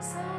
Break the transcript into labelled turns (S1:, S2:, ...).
S1: so